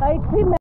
あいつめ